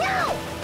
No!